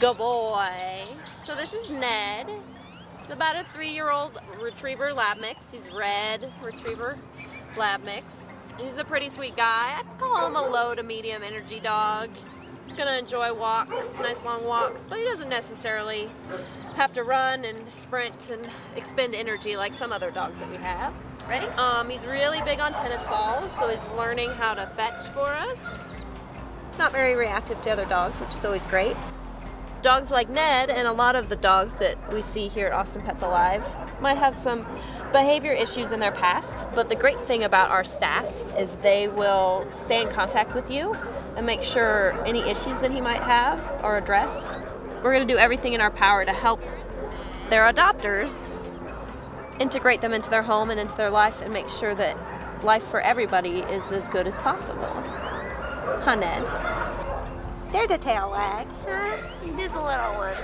Good boy. So this is Ned. It's about a three-year-old retriever lab mix. He's red retriever lab mix. He's a pretty sweet guy. I'd call him a low to medium energy dog. He's gonna enjoy walks, nice long walks, but he doesn't necessarily have to run and sprint and expend energy like some other dogs that we have. Ready? Um, he's really big on tennis balls, so he's learning how to fetch for us. He's not very reactive to other dogs, which is always great. Dogs like Ned and a lot of the dogs that we see here at Austin Pets Alive might have some behavior issues in their past, but the great thing about our staff is they will stay in contact with you and make sure any issues that he might have are addressed. We're going to do everything in our power to help their adopters integrate them into their home and into their life and make sure that life for everybody is as good as possible. Huh, Ned? There's a tail wag. Huh? There's a little one.